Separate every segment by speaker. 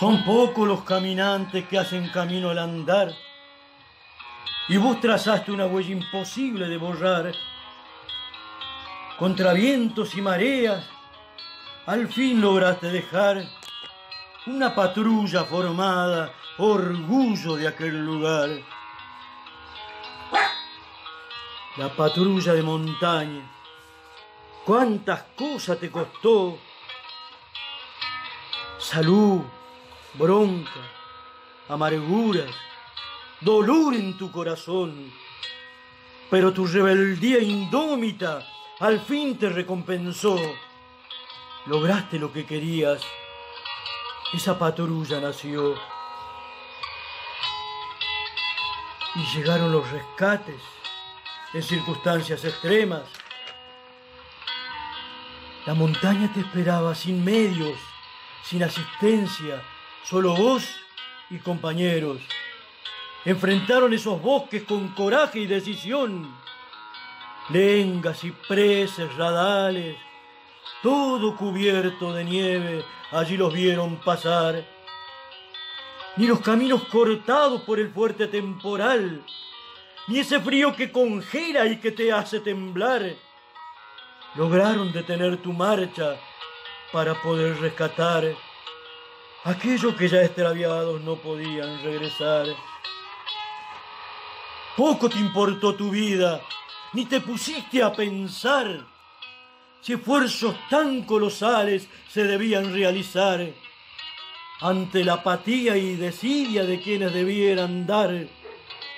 Speaker 1: Son pocos los caminantes que hacen camino al andar. Y vos trazaste una huella imposible de borrar. Contra vientos y mareas, al fin lograste dejar una patrulla formada, orgullo de aquel lugar. La patrulla de montaña, cuántas cosas te costó. Salud, bronca, amarguras, dolor en tu corazón. Pero tu rebeldía indómita al fin te recompensó. Lograste lo que querías. Esa patrulla nació. Y llegaron los rescates en circunstancias extremas. La montaña te esperaba sin medios, sin asistencia, solo vos y compañeros. Enfrentaron esos bosques con coraje y decisión. Lengas, cipreses, radales, todo cubierto de nieve, allí los vieron pasar. Ni los caminos cortados por el fuerte temporal, ni ese frío que congela y que te hace temblar, lograron detener tu marcha para poder rescatar aquellos que ya extraviados no podían regresar. Poco te importó tu vida, ni te pusiste a pensar si esfuerzos tan colosales se debían realizar ante la apatía y desidia de quienes debieran dar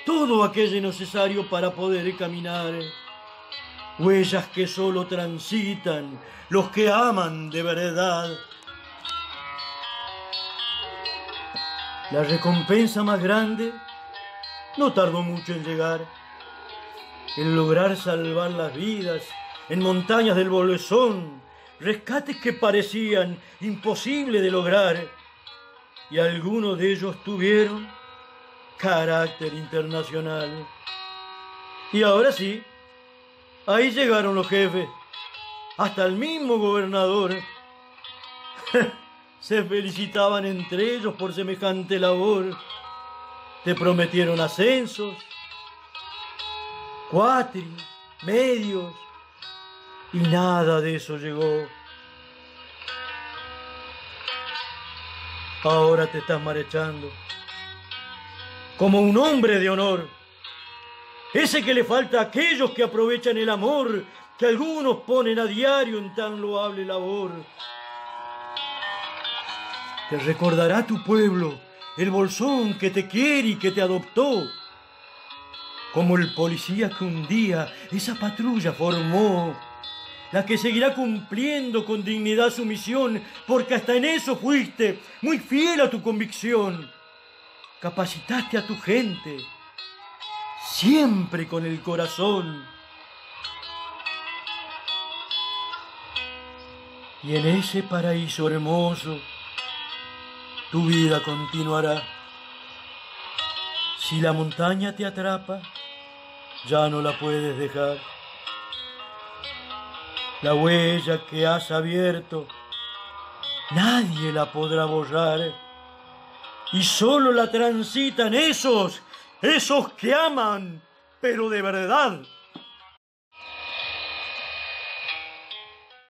Speaker 1: todo aquello necesario para poder caminar. Huellas que solo transitan los que aman de verdad. La recompensa más grande no tardó mucho en llegar. En lograr salvar las vidas en montañas del Bolesón, rescates que parecían imposibles de lograr. Y algunos de ellos tuvieron carácter internacional. Y ahora sí, ahí llegaron los jefes, hasta el mismo gobernador. Se felicitaban entre ellos por semejante labor. Te prometieron ascensos, cuatri, medios, y nada de eso llegó. Ahora te estás marechando como un hombre de honor. Ese que le falta a aquellos que aprovechan el amor que algunos ponen a diario en tan loable labor. Te recordará tu pueblo, el bolsón que te quiere y que te adoptó, como el policía que un día esa patrulla formó, la que seguirá cumpliendo con dignidad su misión, porque hasta en eso fuiste muy fiel a tu convicción capacitaste a tu gente, siempre con el corazón. Y en ese paraíso hermoso, tu vida continuará. Si la montaña te atrapa, ya no la puedes dejar. La huella que has abierto, nadie la podrá borrar y solo la transitan esos, esos que aman, pero de verdad.